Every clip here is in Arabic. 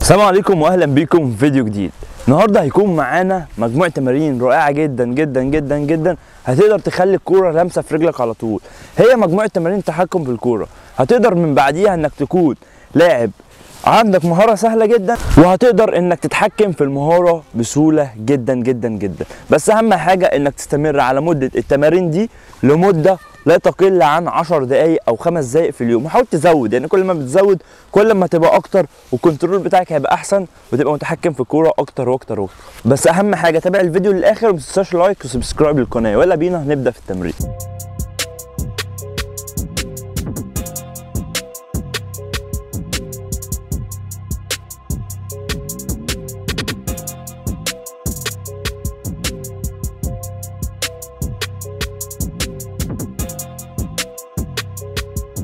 السلام عليكم واهلا بيكم في فيديو جديد. النهارده هيكون معانا مجموعة تمارين رائعة جدا جدا جدا جدا. هتقدر تخلي الكورة لامسه في رجلك على طول. هي مجموعة تمارين تحكم في الكورة. هتقدر من بعديها إنك تكون لاعب عندك مهارة سهلة جدا وهتقدر إنك تتحكم في المهارة بسهولة جدا جدا جدا. بس أهم حاجة إنك تستمر على مدة التمارين دي لمدة لا تقل عن 10 دقائق أو 5 دقائق في اليوم. وحاول تزود يعني كل ما بتزود كل ما تبقى أكتر وال control بتاعك هيبقى أحسن وتبقى متحكم في الكورة أكتر وأكتر وأكتر. بس أهم حاجة تابع الفيديو للآخر وما تنساش like و subscribe للقناة. ويلا بينا نبدأ في التمرين.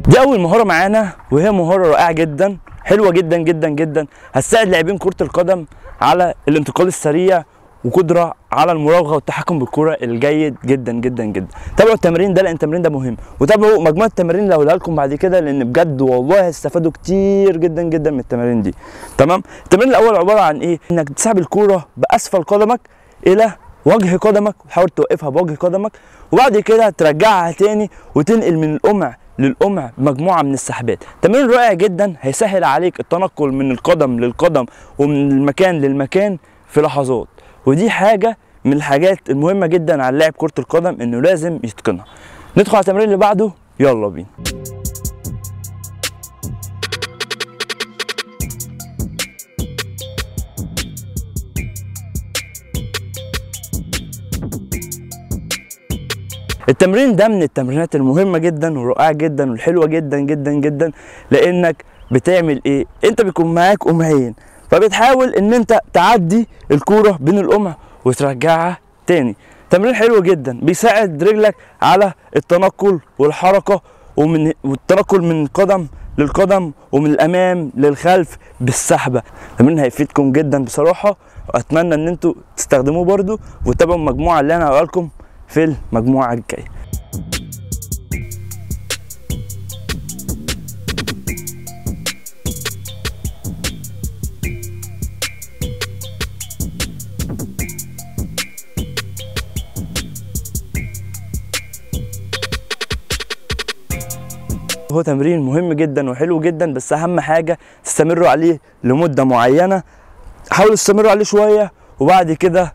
دي أول مهارة معانا وهي مهارة رائعة جدا حلوة جدا جدا جدا. هتساعد لاعبين كرة القدم على الانتقال السريع وقدرة على المراوغة والتحكم بالكرة الجيد جدا جدا جدا. تابعوا التمرين ده لأن التمرين ده مهم. وتابعوا مجموعة التمارين اللي هقولها لكم بعد كده لأن بجد والله هتستفادوا كتير جدا جدا من التمارين دي. تمام؟ التمرين الأول عبارة عن إيه؟ إنك تسحب الكوره بأسفل قدمك إلى وجه قدمك وتحاول توقفها بوجه قدمك وبعد كده ترجعها تاني وتنقل من القمع للقمع بمجموعه من السحبات تمرين رائع جدا هيسهل عليك التنقل من القدم للقدم ومن المكان للمكان في لحظات. ودي حاجة من الحاجات المهمة جدا على لاعب كرة القدم إنه لازم يتقنها. ندخل على التمرين اللي بعده. يلا بينا. التمرين ده من التمرينات المهمة جدا والرائعة جدا والحلوة جدا جدا جدا لأنك بتعمل إيه؟ أنت بيكون معاك قمعين فبتحاول إن أنت تعدي الكورة بين القمع وترجعها تاني تمرين حلو جدا بيساعد رجلك على التنقل والحركة ومن والتنقل من قدم للقدم ومن الأمام للخلف بالسحبة التمرين هيفيدكم جدا بصراحة وأتمنى إن أنتوا تستخدموه برده وتتابعوا المجموعة اللي أنا هقولها لكم في المجموعة الجاية. هو تمرين مهم جدا وحلو جدا بس أهم حاجة تستمروا عليه لمدة معينة. حاولوا تستمروا عليه شوية وبعد كده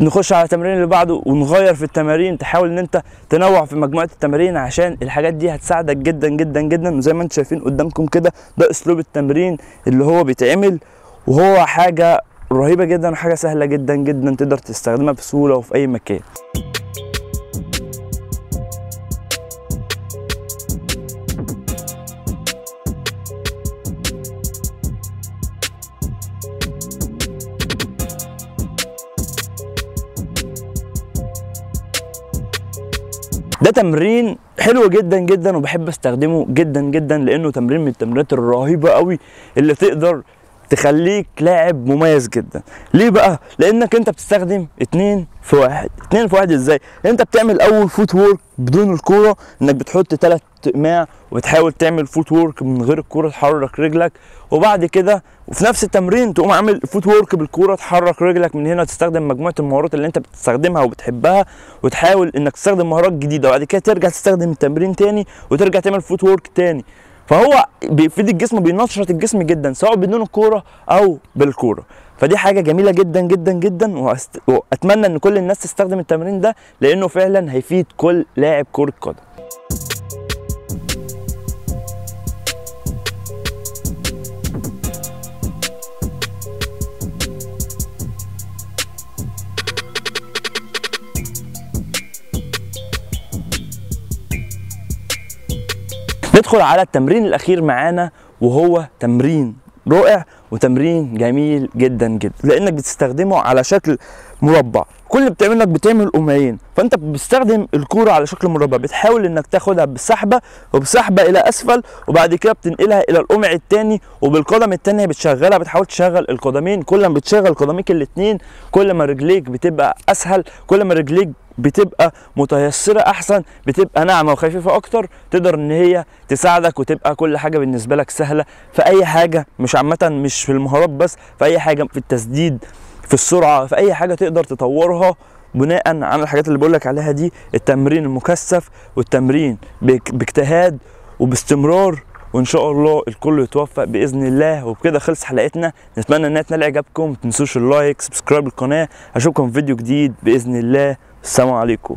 نخش على التمرين اللي بعده ونغير في التمارين تحاول إن أنت تنوع في مجموعة التمارين عشان الحاجات دي هتساعدك جدا جدا جدا. وزي ما أنتم شايفين قدامكم كده ده أسلوب التمرين اللي هو بيتعمل وهو حاجة رهيبة جدا وحاجة سهلة جدا جدا تقدر تستخدمها بسهولة وفي أي مكان. ده تمرين حلو جدا جدا وبحب أستخدمه جدا جدا لأنه تمرين من التمرينات الرهيبة قوي اللي تقدر تخليك لاعب مميز جدا. ليه بقى؟ لأنك أنت بتستخدم اتنين في واحد. اتنين في واحد إزاي؟ أنت بتعمل أول footwork بدون الكورة إنك بتحط تلات اقماع وتحاول تعمل footwork من غير الكورة تحرك رجلك. وبعد كده وفي نفس التمرين تقوم عامل footwork بالكورة تحرك رجلك من هنا تستخدم مجموعة المهارات اللي أنت بتستخدمها وبتحبها وتحاول إنك تستخدم مهارات جديدة. وبعد كده ترجع تستخدم التمرين تاني وترجع تعمل footwork تاني. فهو بيفيد الجسم بينشط الجسم جدا سواء بدون الكورة أو بالكورة فدي حاجة جميلة جدا جدا جدا. وأتمنى إن كل الناس تستخدم التمرين ده لأنه فعلا هيفيد كل لاعب كرة قدم ندخل على التمرين الأخير معانا وهو تمرين رائع وتمرين جميل جدا جدا. لأنك بتستخدمه على شكل مربع. كل اللي بتعمل إنك بتعمل قمعين. فأنت بتستخدم الكورة على شكل مربع. بتحاول إنك تاخدها بالسحبه وبسحبة إلى أسفل وبعد كده بتنقلها إلى القمع التاني وبالقدم التانية بتشغلها. بتحاول تشغل القدمين. كل ما بتشغل قدميك الاتنين كل ما رجليك بتبقى أسهل كل ما رجليك بتبقى متيسرة أحسن بتبقى ناعمة وخفيفة أكتر تقدر إن هي تساعدك وتبقى كل حاجة بالنسبة لك سهلة. في أي حاجة مش عامة مش في المهارات بس في أي حاجة في التسديد في السرعة في أي حاجة تقدر تطورها بناء على الحاجات اللي بقولك عليها دي التمرين المكثف والتمرين باجتهاد وباستمرار وإن شاء الله الكل يتوفق بإذن الله. وبكده خلص حلقتنا. نتمنى انها تنال إعجابكم. ما تنسوش ال like subscribe القناة. أشوفكم في فيديو جديد بإذن الله. السلام عليكم